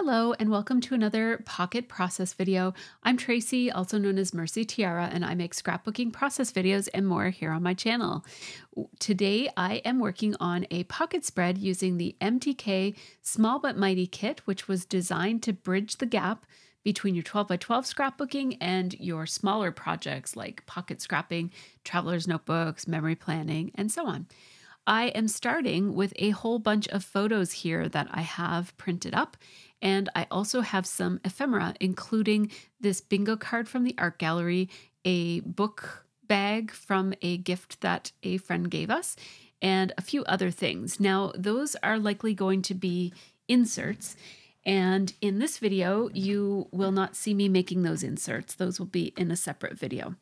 Hello and welcome to another Pocket Process video. I'm Tracy, also known as Mercy Tiara, and I make scrapbooking process videos and more here on my channel. Today I am working on a pocket spread using the MTK Small But Mighty kit, which was designed to bridge the gap between your 12 by 12 scrapbooking and your smaller projects like pocket scrapping, traveler's notebooks, memory planning, and so on. I am starting with a whole bunch of photos here that I have printed up and I also have some ephemera, including this bingo card from the art gallery, a book bag from a gift that a friend gave us, and a few other things. Now, those are likely going to be inserts. And in this video, you will not see me making those inserts. Those will be in a separate video.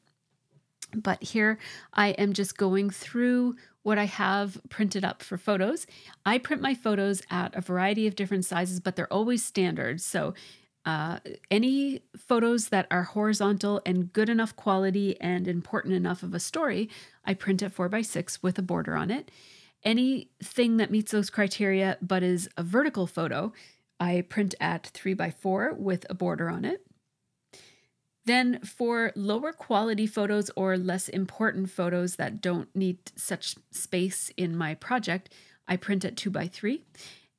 But here I am just going through what I have printed up for photos. I print my photos at a variety of different sizes, but they're always standard. So uh, any photos that are horizontal and good enough quality and important enough of a story, I print at 4 by 6 with a border on it. Anything that meets those criteria but is a vertical photo, I print at 3 by 4 with a border on it. Then, for lower quality photos or less important photos that don't need such space in my project, I print at 2 by 3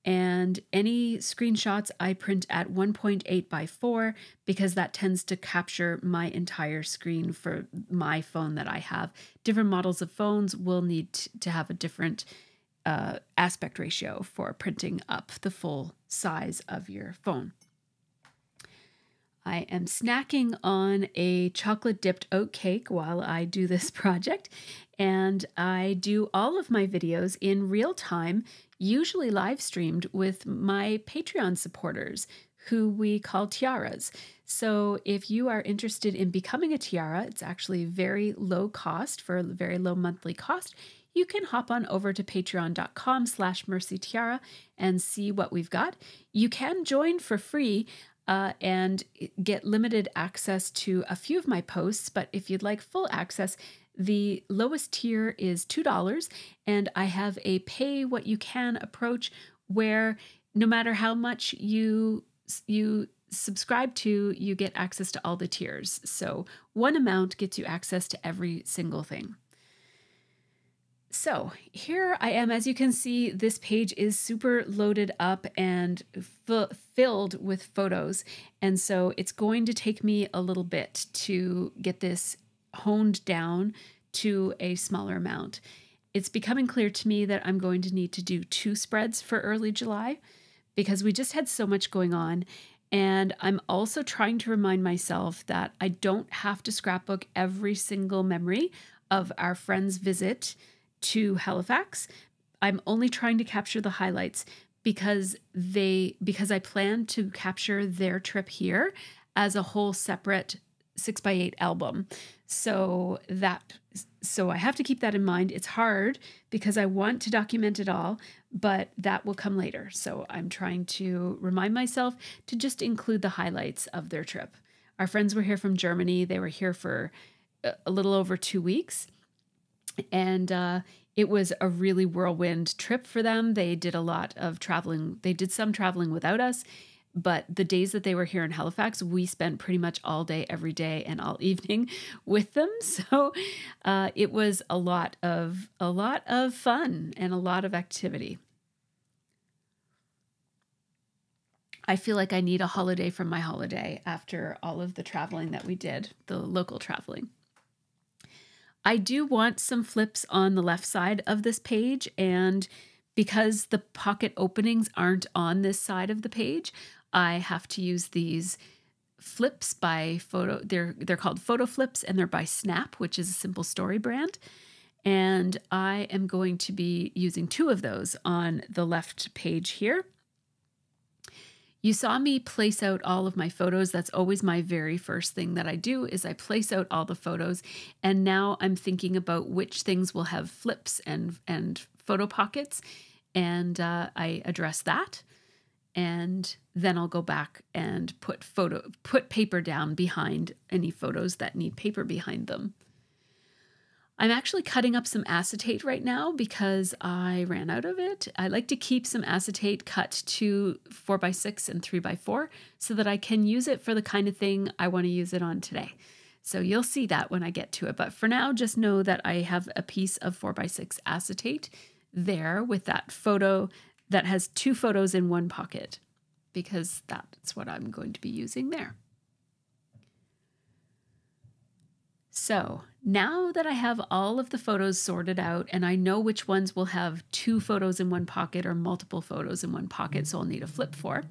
and any screenshots I print at 1.8 by 4 because that tends to capture my entire screen for my phone that I have. Different models of phones will need to have a different uh, aspect ratio for printing up the full size of your phone. I am snacking on a chocolate dipped oat cake while I do this project, and I do all of my videos in real time, usually live streamed with my Patreon supporters who we call tiaras. So if you are interested in becoming a tiara, it's actually very low cost for a very low monthly cost. You can hop on over to patreon.com slash mercytiara and see what we've got. You can join for free uh, and get limited access to a few of my posts. But if you'd like full access, the lowest tier is $2, and I have a pay what you can approach where no matter how much you you subscribe to, you get access to all the tiers. So one amount gets you access to every single thing. So here I am. As you can see, this page is super loaded up and filled with photos. And so it's going to take me a little bit to get this honed down to a smaller amount. It's becoming clear to me that I'm going to need to do two spreads for early July because we just had so much going on. And I'm also trying to remind myself that I don't have to scrapbook every single memory of our friend's visit to Halifax. I'm only trying to capture the highlights because they because I plan to capture their trip here as a whole separate 6 by 8 album. So that so I have to keep that in mind. It's hard because I want to document it all, but that will come later. So I'm trying to remind myself to just include the highlights of their trip. Our friends were here from Germany. They were here for a little over 2 weeks and uh, it was a really whirlwind trip for them. They did a lot of traveling. They did some traveling without us, but the days that they were here in Halifax, we spent pretty much all day, every day, and all evening with them. So uh, it was a lot of a lot of fun and a lot of activity. I feel like I need a holiday from my holiday after all of the traveling that we did, the local traveling. I do want some flips on the left side of this page and because the pocket openings aren't on this side of the page, I have to use these flips by photo they're they're called photo flips and they're by Snap, which is a simple story brand. And I am going to be using two of those on the left page here. You saw me place out all of my photos. That's always my very first thing that I do is I place out all the photos. And now I'm thinking about which things will have flips and, and photo pockets. And uh, I address that. And then I'll go back and put photo put paper down behind any photos that need paper behind them. I'm actually cutting up some acetate right now because I ran out of it. I like to keep some acetate cut to 4x6 and 3x4 so that I can use it for the kind of thing I want to use it on today. So you'll see that when I get to it. But for now, just know that I have a piece of 4x6 acetate there with that photo that has two photos in one pocket because that's what I'm going to be using there. So now that I have all of the photos sorted out and I know which ones will have two photos in one pocket or multiple photos in one pocket, so I'll need a flip for,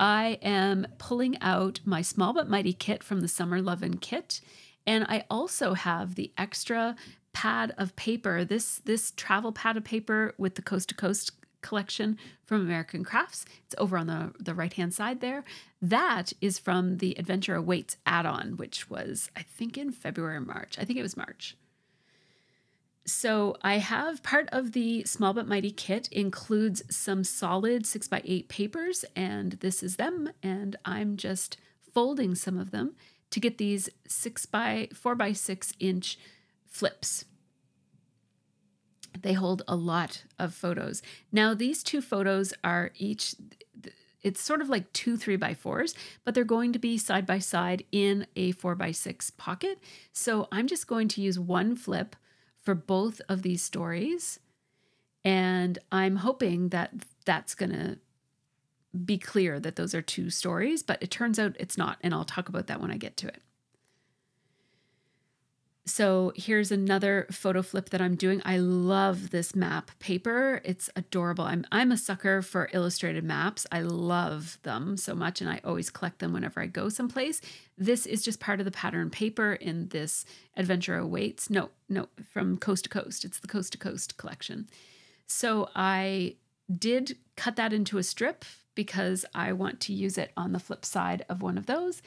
I am pulling out my Small But Mighty kit from the Summer Lovin' kit. And I also have the extra pad of paper, this, this travel pad of paper with the Coast to Coast collection from American Crafts. It's over on the, the right hand side there. That is from the Adventure Awaits add on, which was, I think, in February or March. I think it was March. So I have part of the Small But Mighty kit includes some solid 6x8 papers, and this is them. And I'm just folding some of them to get these 6 by 4 by 6 inch flips. They hold a lot of photos. Now, these two photos are each, it's sort of like two three by fours, but they're going to be side by side in a four by six pocket. So I'm just going to use one flip for both of these stories. And I'm hoping that that's going to be clear that those are two stories, but it turns out it's not. And I'll talk about that when I get to it. So here's another photo flip that I'm doing. I love this map paper. It's adorable. I'm I'm a sucker for illustrated maps. I love them so much and I always collect them whenever I go someplace. This is just part of the pattern paper in this Adventure Awaits. No, no, from Coast to Coast. It's the Coast to Coast collection. So I did cut that into a strip because I want to use it on the flip side of one of those.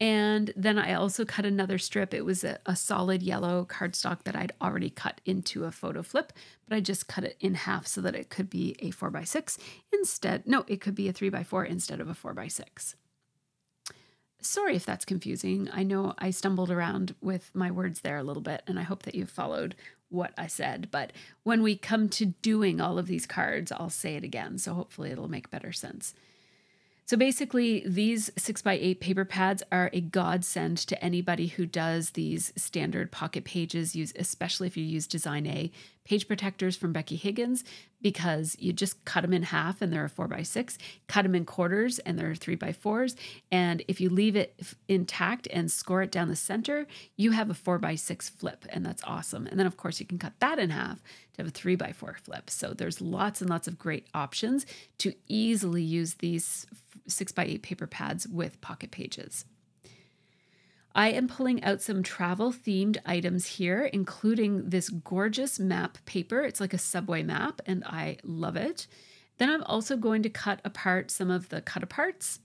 And then I also cut another strip. It was a, a, solid yellow cardstock that I'd already cut into a photo flip, but I just cut it in half so that it could be a 4x6 instead. No, it could be a 3x4 instead of a 4x6. Sorry if that's confusing. I know I stumbled around with my words there a little bit, and I hope that you followed what I said. But when we come to doing all of these cards, I'll say it again. So hopefully it'll make better sense. So basically, these six by eight paper pads are a godsend to anybody who does these standard pocket pages, use especially if you use Design A page protectors from Becky Higgins, because you just cut them in half and they're a four by six, cut them in quarters and they're three by fours. And if you leave it intact and score it down the center, you have a four by six flip, and that's awesome. And then, of course, you can cut that in half to have a three by four flip. So there's lots and lots of great options to easily use these six by eight paper pads with pocket pages. I am pulling out some travel themed items here, including this gorgeous map paper. It's like a subway map, and I love it. Then I'm also going to cut apart some of the cut aparts.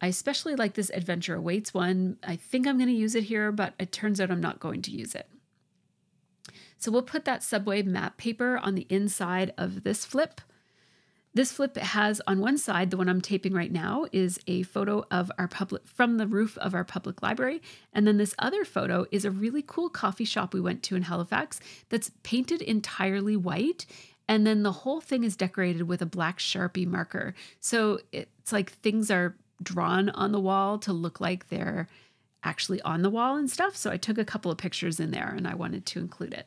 I especially like this Adventure Awaits one. I think I'm going to use it here, but it turns out I'm not going to use it. So we'll put that subway map paper on the inside of this flip. This flip has on one side, the one I'm taping right now, is a photo of our public from the roof of our public library. And then this other photo is a really cool coffee shop we went to in Halifax that's painted entirely white. And then the whole thing is decorated with a black Sharpie marker. So it's like things are drawn on the wall to look like they're actually on the wall and stuff. So I took a couple of pictures in there and I wanted to include it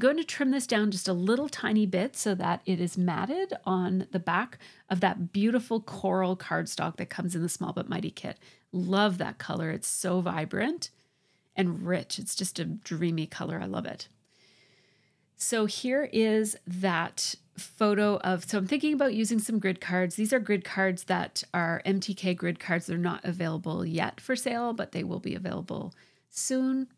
going to trim this down just a little tiny bit so that it is matted on the back of that beautiful coral cardstock that comes in the Small But Mighty kit. Love that color. It's so vibrant and rich. It's just a dreamy color. I love it. So here is that photo of, so I'm thinking about using some grid cards. These are grid cards that are MTK grid cards. They're not available yet for sale, but they will be available soon.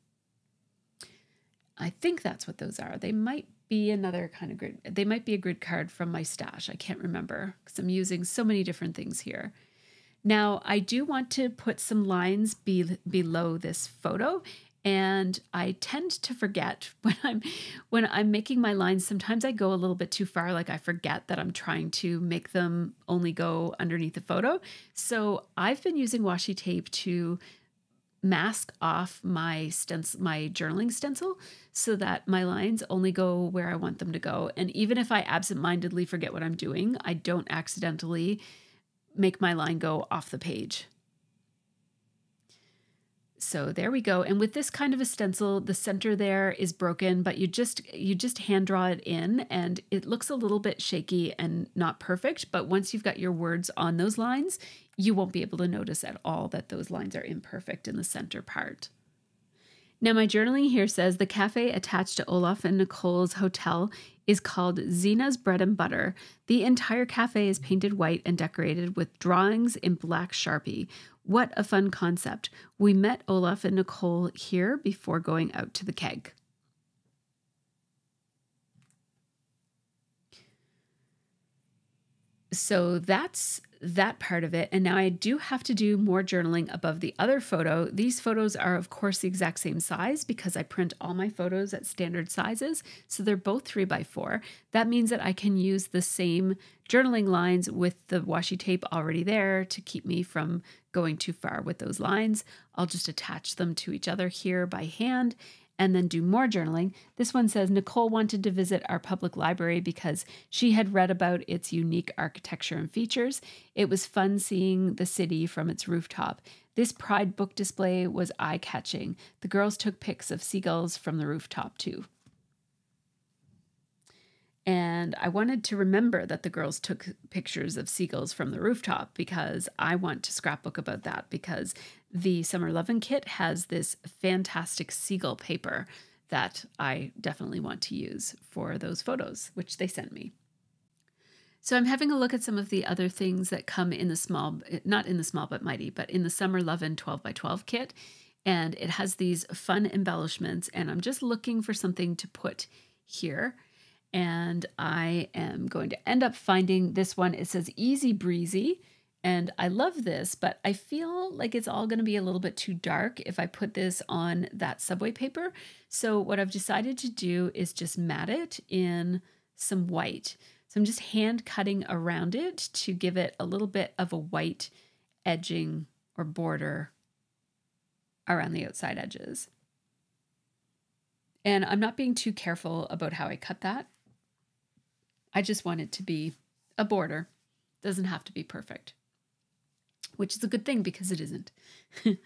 I think that's what those are. They might be another kind of grid. They might be a grid card from my stash. I can't remember because I'm using so many different things here. Now, I do want to put some lines be, below this photo and I tend to forget when I'm when I'm making my lines sometimes I go a little bit too far like I forget that I'm trying to make them only go underneath the photo. So, I've been using washi tape to mask off my stencil, my journaling stencil so that my lines only go where I want them to go. And even if I absentmindedly forget what I'm doing, I don't accidentally make my line go off the page. So there we go. And with this kind of a stencil, the center there is broken, but you just you just hand draw it in and it looks a little bit shaky and not perfect, but once you've got your words on those lines, you won't be able to notice at all that those lines are imperfect in the center part. Now, my journaling here says the cafe attached to Olaf and Nicole's hotel is called Zina's Bread and Butter. The entire cafe is painted white and decorated with drawings in black Sharpie. What a fun concept. We met Olaf and Nicole here before going out to the keg. So that's that part of it. And now I do have to do more journaling above the other photo. These photos are, of course, the exact same size because I print all my photos at standard sizes. So they're both three by four. That means that I can use the same journaling lines with the washi tape already there to keep me from going too far with those lines. I'll just attach them to each other here by hand and then do more journaling. This one says Nicole wanted to visit our public library because she had read about its unique architecture and features. It was fun seeing the city from its rooftop. This Pride book display was eye catching. The girls took pics of seagulls from the rooftop too. And I wanted to remember that the girls took pictures of seagulls from the rooftop because I want to scrapbook about that because the Summer Lovin' kit has this fantastic seagull paper that I definitely want to use for those photos, which they sent me. So I'm having a look at some of the other things that come in the small, not in the small but mighty, but in the Summer Lovin' 12 by 12 kit. And it has these fun embellishments, and I'm just looking for something to put here and I am going to end up finding this one. It says Easy Breezy, and I love this, but I feel like it's all going to be a little bit too dark if I put this on that subway paper. So, what I've decided to do is just mat it in some white. So, I'm just hand cutting around it to give it a little bit of a white edging or border around the outside edges. And I'm not being too careful about how I cut that. I just want it to be a border. Doesn't have to be perfect, which is a good thing because it isn't.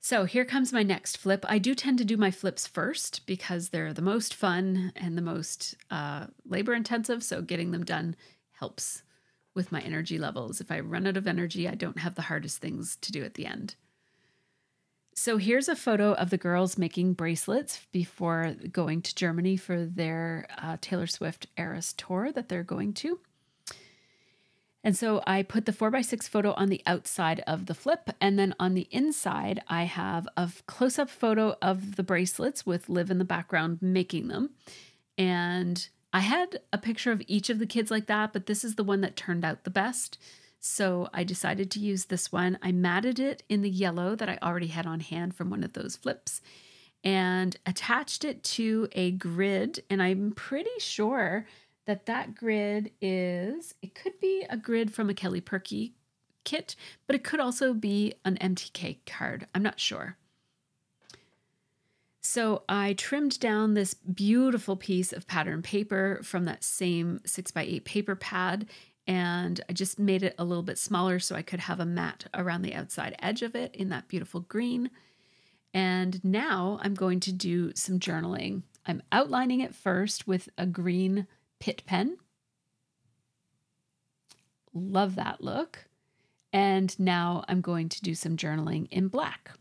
so here comes my next flip. I do tend to do my flips first because they're the most fun and the most uh, labor intensive. So getting them done helps with my energy levels. If I run out of energy, I don't have the hardest things to do at the end. So here's a photo of the girls making bracelets before going to Germany for their uh, Taylor Swift Eras tour that they're going to. And so I put the 4x6 photo on the outside of the flip. And then on the inside, I have a close up photo of the bracelets with Liv in the background making them. And I had a picture of each of the kids like that, but this is the one that turned out the best. So I decided to use this one. I matted it in the yellow that I already had on hand from one of those flips and attached it to a grid. And I'm pretty sure that that grid is, it could be a grid from a Kelly Purkey kit, but it could also be an MTK card. I'm not sure. So I trimmed down this beautiful piece of pattern paper from that same 6x8 paper pad and I just made it a little bit smaller so I could have a mat around the outside edge of it in that beautiful green. And now I'm going to do some journaling. I'm outlining it first with a green Pitt pen. Love that look. And now I'm going to do some journaling in black.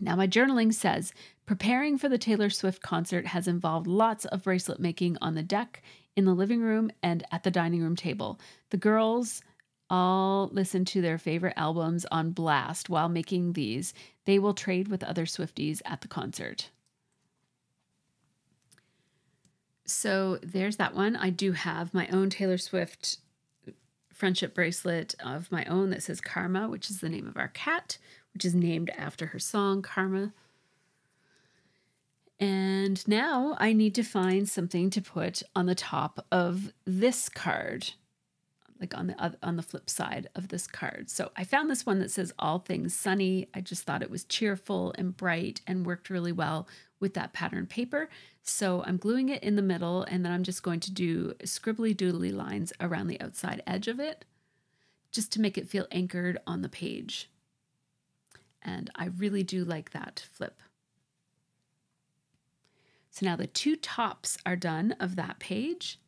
Now, my journaling says preparing for the Taylor Swift concert has involved lots of bracelet making on the deck in the living room and at the dining room table. The girls all listen to their favorite albums on blast while making these. They will trade with other Swifties at the concert. So there's that one. I do have my own Taylor Swift friendship bracelet of my own that says Karma, which is the name of our cat, which is named after her song Karma. And now I need to find something to put on the top of this card. like on the on the flip side of this card. So I found this one that says all things sunny. I just thought it was cheerful and bright and worked really well with that pattern paper. So I'm gluing it in the middle and then I'm just going to do scribbly doodly lines around the outside edge of it just to make it feel anchored on the page. And I really do like that flip. So now the two tops are done of that page.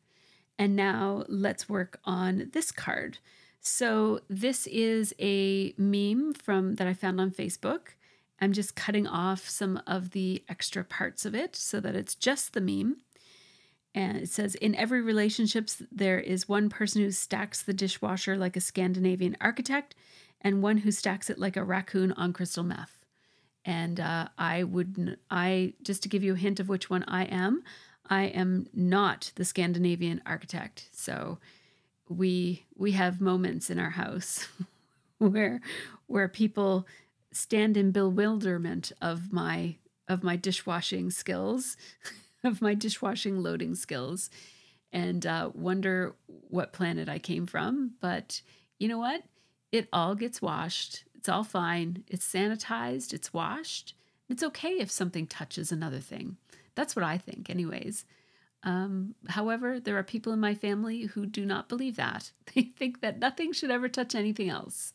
And now let's work on this card. So this is a meme from that I found on Facebook. I'm just cutting off some of the extra parts of it so that it's just the meme. And it says in every relationship there is one person who stacks the dishwasher like a Scandinavian architect and one who stacks it like a raccoon on crystal meth. And uh, I would I just to give you a hint of which one I am, I am not the Scandinavian architect. So we we have moments in our house where where people stand in bewilderment of my of my dishwashing skills, of my dishwashing loading skills, and uh, wonder what planet I came from. But you know what? It all gets washed. It's all fine. It's sanitized. It's washed. It's okay if something touches another thing. That's what I think, anyways. Um, however, there are people in my family who do not believe that. They think that nothing should ever touch anything else.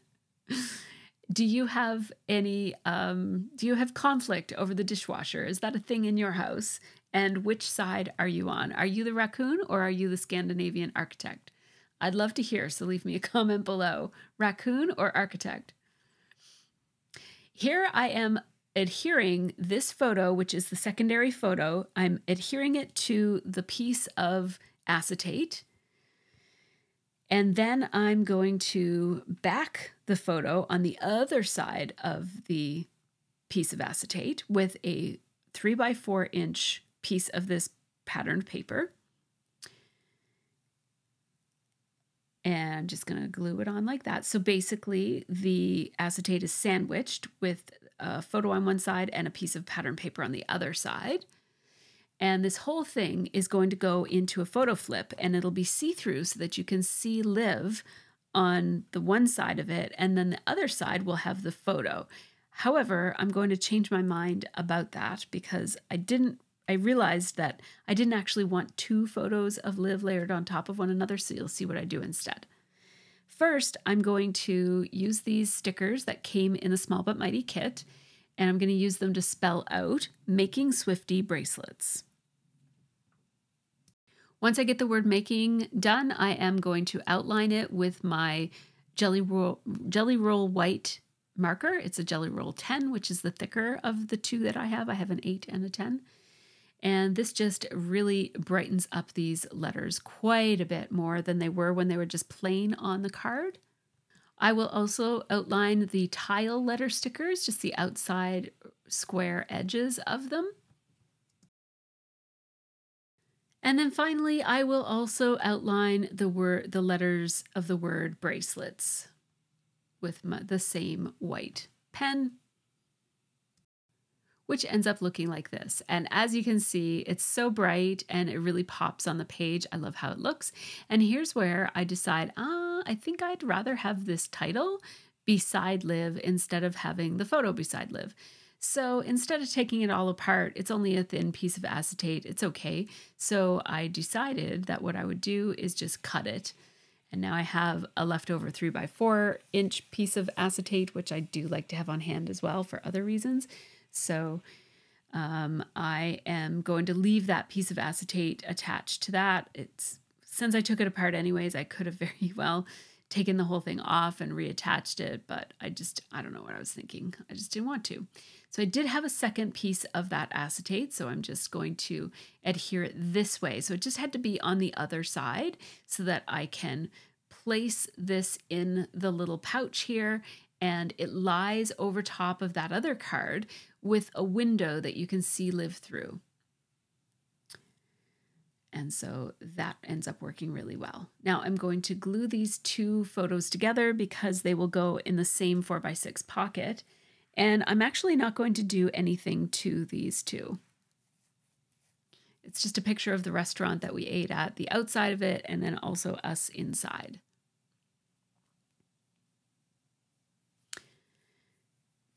do you have any, um, do you have conflict over the dishwasher? Is that a thing in your house? And which side are you on? Are you the raccoon or are you the Scandinavian architect? I'd love to hear, so leave me a comment below. Raccoon or architect? Here I am adhering this photo, which is the secondary photo, I'm adhering it to the piece of acetate. And then I'm going to back the photo on the other side of the piece of acetate with a three by four inch piece of this patterned paper. And I'm just going to glue it on like that. So basically, the acetate is sandwiched with a photo on one side and a piece of pattern paper on the other side. And this whole thing is going to go into a photo flip and it'll be see through so that you can see Liv on the one side of it, and then the other side will have the photo. However, I'm going to change my mind about that because I didn't. I realized that I didn't actually want two photos of Liv layered on top of one another, so you'll see what I do instead. First, I'm going to use these stickers that came in the Small But Mighty kit, and I'm going to use them to spell out Making Swifty Bracelets. Once I get the word making done, I am going to outline it with my Gelly Roll, Gelly Roll White marker. It's a Gelly Roll 10, which is the thicker of the two that I have. I have an 8 and a 10. And this just really brightens up these letters quite a bit more than they were when they were just plain on the card. I will also outline the tile letter stickers, just the outside square edges of them. And then finally, I will also outline the word, the letters of the word bracelets with my, the same white pen which ends up looking like this. And as you can see, it's so bright and it really pops on the page. I love how it looks. And here's where I decide, ah, I think I'd rather have this title beside Liv instead of having the photo beside Liv. So instead of taking it all apart, it's only a thin piece of acetate. It's okay. So I decided that what I would do is just cut it. And now I have a leftover three by four inch piece of acetate, which I do like to have on hand as well for other reasons. So um, I am going to leave that piece of acetate attached to that. It's since I took it apart anyways, I could have very well taken the whole thing off and reattached it, but I just, I don't know what I was thinking. I just didn't want to. So I did have a second piece of that acetate, so I'm just going to adhere it this way. So it just had to be on the other side so that I can place this in the little pouch here and it lies over top of that other card with a window that you can see Liv through. And so that ends up working really well. Now I'm going to glue these two photos together because they will go in the same 4x6 pocket. And I'm actually not going to do anything to these two. It's just a picture of the restaurant that we ate at, the outside of it, and then also us inside.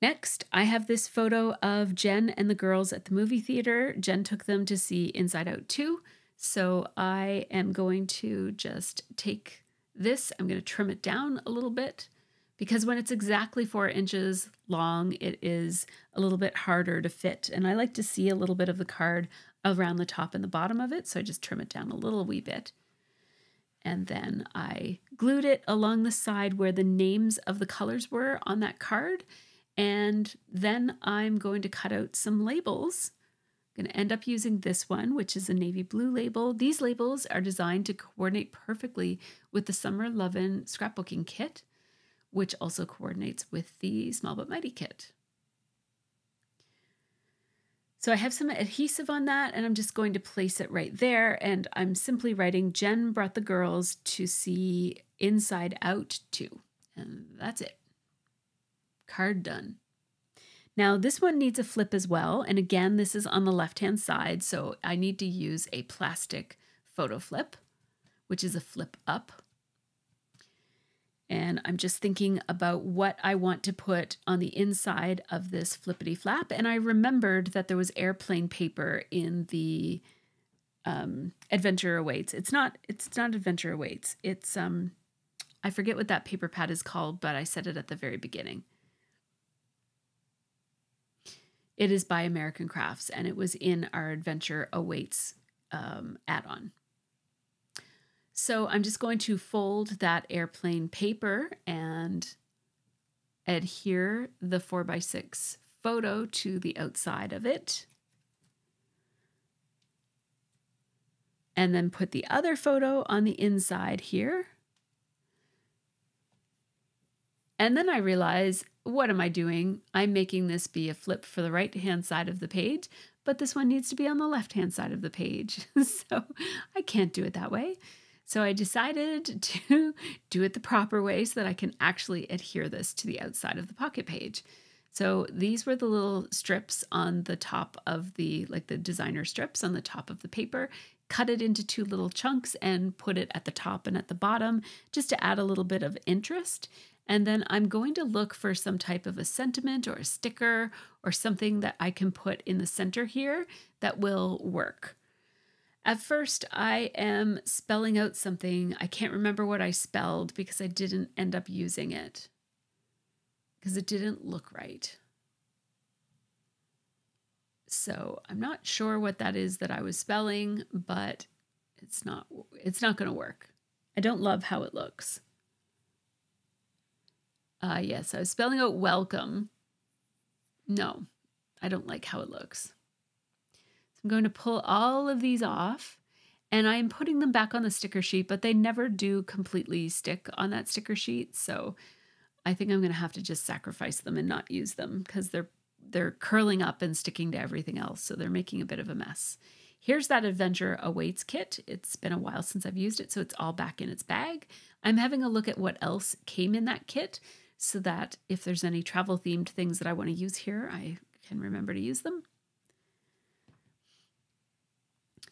Next, I have this photo of Jen and the girls at the movie theater. Jen took them to see Inside Out 2. So I am going to just take this, I'm going to trim it down a little bit because when it's exactly four inches long, it is a little bit harder to fit. And I like to see a little bit of the card around the top and the bottom of it. So I just trim it down a little wee bit. And then I glued it along the side where the names of the colors were on that card. And then I'm going to cut out some labels. I'm going to end up using this one, which is a navy blue label. These labels are designed to coordinate perfectly with the Summer Lovin' scrapbooking kit, which also coordinates with the Small But Mighty kit. So I have some adhesive on that and I'm just going to place it right there. And I'm simply writing Jen brought the girls to see Inside Out 2. And that's it card done. Now this one needs a flip as well. And again, this is on the left-hand side. So I need to use a plastic photo flip, which is a flip up. And I'm just thinking about what I want to put on the inside of this flippity flap. And I remembered that there was airplane paper in the um, Adventure Awaits. It's not, it's not Adventure Awaits. It's, um, I forget what that paper pad is called, but I said it at the very beginning. It is by American Crafts, and it was in our Adventure Awaits um, add on. So I'm just going to fold that airplane paper and adhere the 4x6 photo to the outside of it. And then put the other photo on the inside here. And then I realize what am I doing? I'm making this be a flip for the right hand side of the page, but this one needs to be on the left hand side of the page. so I can't do it that way. So I decided to do it the proper way so that I can actually adhere this to the outside of the pocket page. So these were the little strips on the top of the, like the designer strips on the top of the paper. Cut it into two little chunks and put it at the top and at the bottom just to add a little bit of interest. And then I'm going to look for some type of a sentiment or a sticker or something that I can put in the center here that will work. At first, I am spelling out something. I can't remember what I spelled because I didn't end up using it because it didn't look right. So I'm not sure what that is that I was spelling, but it's not it's not going to work. I don't love how it looks. Uh, yes, I was spelling out welcome. No, I don't like how it looks. So I'm going to pull all of these off and I am putting them back on the sticker sheet, but they never do completely stick on that sticker sheet. So I think I'm going to have to just sacrifice them and not use them because they're they're curling up and sticking to everything else. So they're making a bit of a mess. Here's that Adventure Awaits kit. It's been a while since I've used it, so it's all back in its bag. I'm having a look at what else came in that kit so that if there's any travel themed things that I want to use here, I can remember to use them.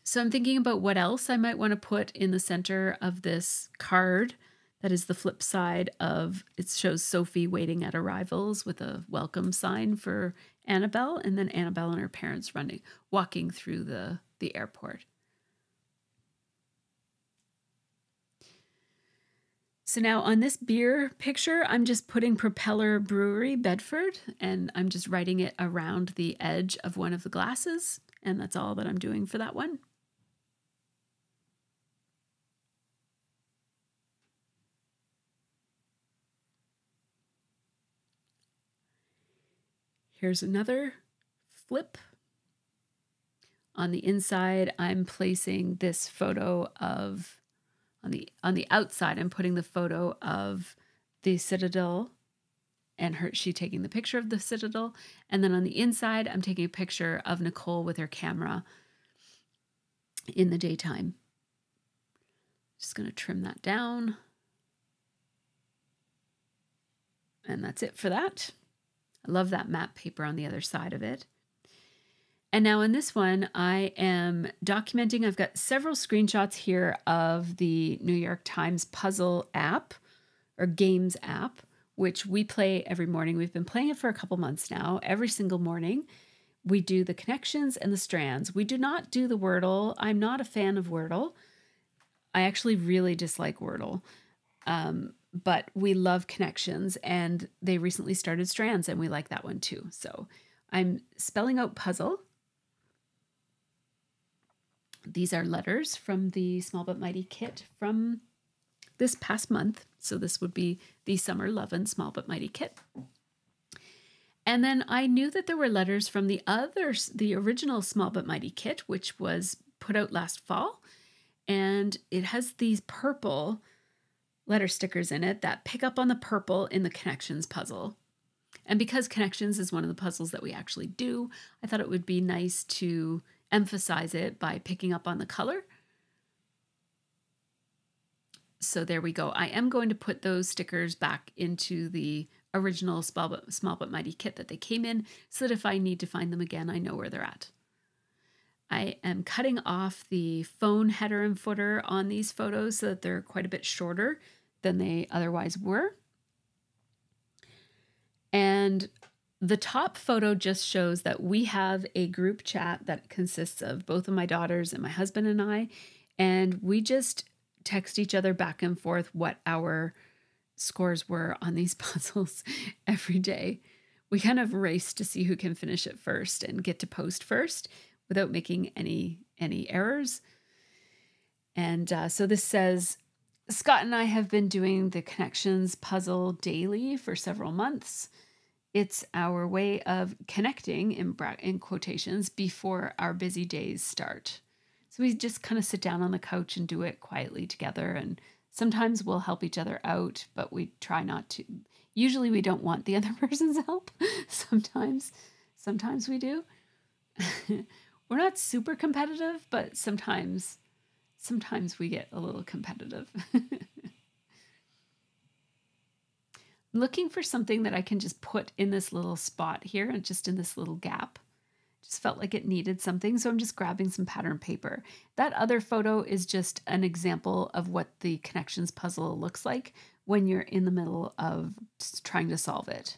So I'm thinking about what else I might want to put in the center of this card. That is the flip side of it shows Sophie waiting at arrivals with a welcome sign for Annabelle, and then Annabelle and her parents running, walking through the, the airport. So now on this beer picture, I'm just putting Propeller Brewery Bedford and I'm just writing it around the edge of one of the glasses. And that's all that I'm doing for that one. Here's another flip. On the inside, I'm placing this photo of on the on the outside i'm putting the photo of the citadel and her she taking the picture of the citadel. And then on the inside i'm taking a picture of nicole with her camera in the daytime. Just going to trim that down. And that's it for that. I love that map paper on the other side of it And now in this one, I am documenting. I've got several screenshots here of the New York Times puzzle app or games app, which we play every morning. We've been playing it for a couple months now, every single morning. We do the connections and the strands. We do not do the Wordle. I'm not a fan of Wordle. I actually really dislike Wordle. Um, but we love connections and they recently started strands and we like that one too. So I'm spelling out puzzle. These are letters from the Small But Mighty kit from this past month. So this would be the Summer Lovin' Small But Mighty kit. And then I knew that there were letters from the others, the original Small But Mighty kit, which was put out last fall. And it has these purple letter stickers in it that pick up on the purple in the connections puzzle. And because connections is one of the puzzles that we actually do, I thought it would be nice to emphasize it by picking up on the color. So there we go. I am going to put those stickers back into the original Small But, Small but Mighty kit that they came in so that if I need to find them again, I know where they're at. I am cutting off the phone header and footer on these photos so that they're quite a bit shorter than they otherwise were. And the top photo just shows that we have a group chat that consists of both of my daughters and my husband and I. And we just text each other back and forth what our scores were on these puzzles every day. We kind of race to see who can finish it first and get to post first without making any any errors. And uh, so this says Scott and I have been doing the connections puzzle daily for several months. It's our way of connecting in, in quotations before our busy days start. So we just kind of sit down on the couch and do it quietly together. And sometimes we'll help each other out, but we try not to. Usually we don't want the other person's help. sometimes, sometimes we do. we're not super competitive, but sometimes sometimes we get a little competitive. looking for something that I can just put in this little spot here and just in this little gap. Just felt like it needed something, so I'm just grabbing some pattern paper. That other photo is just an example of what the connections puzzle looks like when you're in the middle of trying to solve it.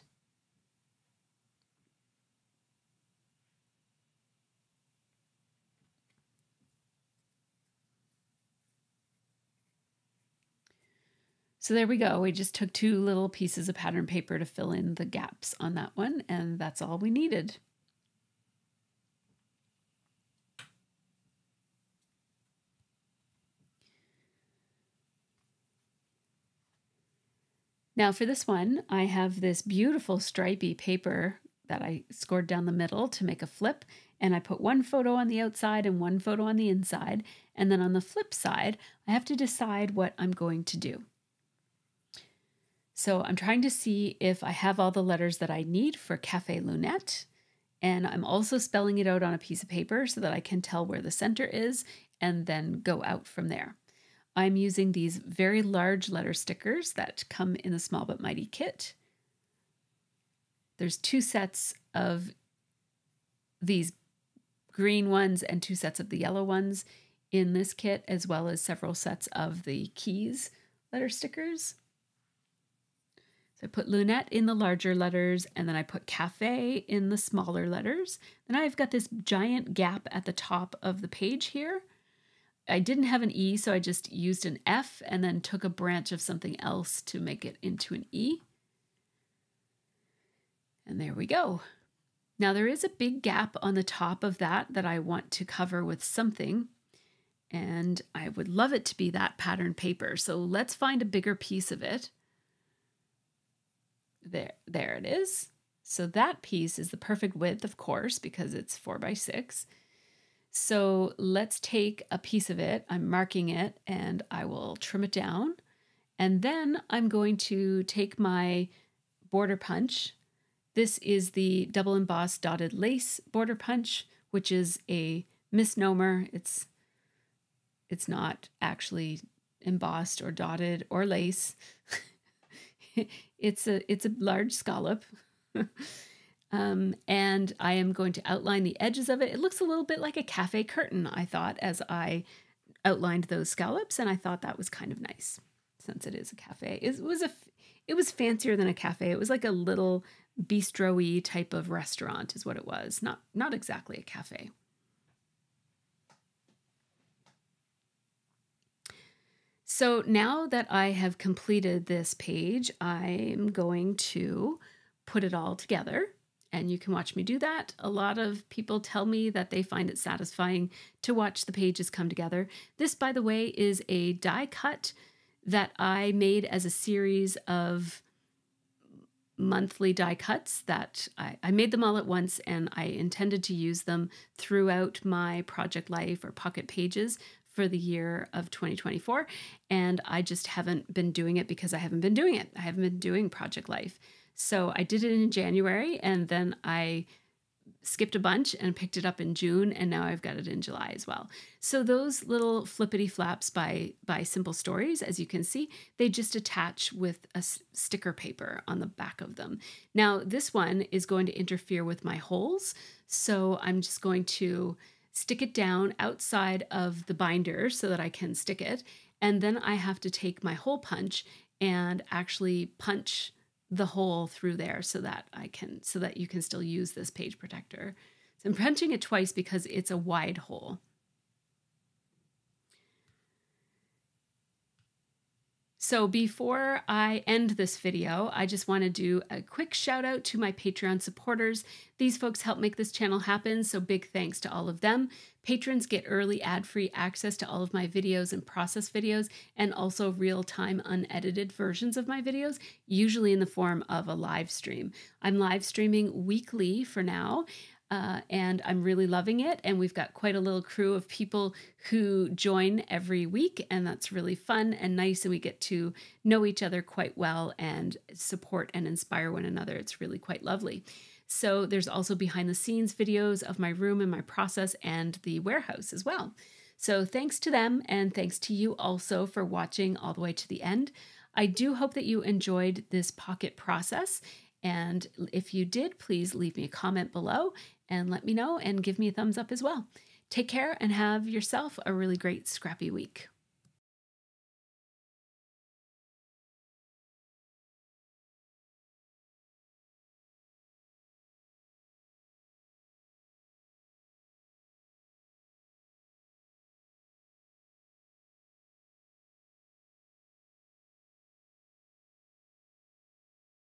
So there we go. We just took two little pieces of pattern paper to fill in the gaps on that one, and that's all we needed. Now for this one, I have this beautiful stripy paper that I scored down the middle to make a flip. And I put one photo on the outside and one photo on the inside. And then on the flip side, I have to decide what I'm going to do. So I'm trying to see if I have all the letters that I need for Cafe Lunette. And I'm also spelling it out on a piece of paper so that I can tell where the center is and then go out from there. I'm using these very large letter stickers that come in the Small But Mighty kit. There's two sets of these green ones and two sets of the yellow ones in this kit, as well as several sets of the keys letter stickers. So I put lunette in the larger letters and then I put cafe in the smaller letters. Then I've got this giant gap at the top of the page here. I didn't have an E, so I just used an F and then took a branch of something else to make it into an E. And there we go. Now there is a big gap on the top of that that I want to cover with something. And I would love it to be that pattern paper. So let's find a bigger piece of it. There, there it is. So that piece is the perfect width, of course, because it's four by six. So let's take a piece of it. I'm marking it and I will trim it down. And then I'm going to take my border punch. This is the double embossed dotted lace border punch, which is a misnomer. It's it's not actually embossed or dotted or lace. it's a it's a large scallop. Um, and I am going to outline the edges of it. It looks a little bit like a cafe curtain, I thought, as I outlined those scallops, and I thought that was kind of nice since it is a cafe. It was a it was fancier than a cafe. It was like a little bistro-y type of restaurant is what it was. Not not exactly a cafe. So now that I have completed this page, I'm going to put it all together and you can watch me do that. A lot of people tell me that they find it satisfying to watch the pages come together. This, by the way, is a die cut that I made as a series of monthly die cuts that I, I, made them all at once and I intended to use them throughout my project life or pocket pages for the year of 2024. And I just haven't been doing it because I haven't been doing it. I haven't been doing project life. So I did it in January and then I skipped a bunch and picked it up in June and now I've got it in July as well. So those little flippity flaps by by Simple Stories as you can see, they just attach with a sticker paper on the back of them. Now this one is going to interfere with my holes, so I'm just going to stick it down outside of the binder so that I can stick it and then I have to take my hole punch and actually punch the hole through there so that I can so that you can still use this page protector. So I'm punching it twice because it's a wide hole. So before I end this video, I just want to do a quick shout out to my Patreon supporters. These folks help make this channel happen, so big thanks to all of them. Patrons get early ad-free access to all of my videos and process videos, and also real-time unedited versions of my videos, usually in the form of a live stream. I'm live streaming weekly for now. Uh, and I'm really loving it. And we've got quite a little crew of people who join every week, and that's really fun and nice. And we get to know each other quite well and support and inspire one another. It's really quite lovely. So there's also behind the scenes videos of my room and my process and the warehouse as well. So thanks to them, and thanks to you also for watching all the way to the end. I do hope that you enjoyed this pocket process. And if you did, please leave me a comment below and let me know and give me a thumbs up as well. Take care and have yourself a really great scrappy week.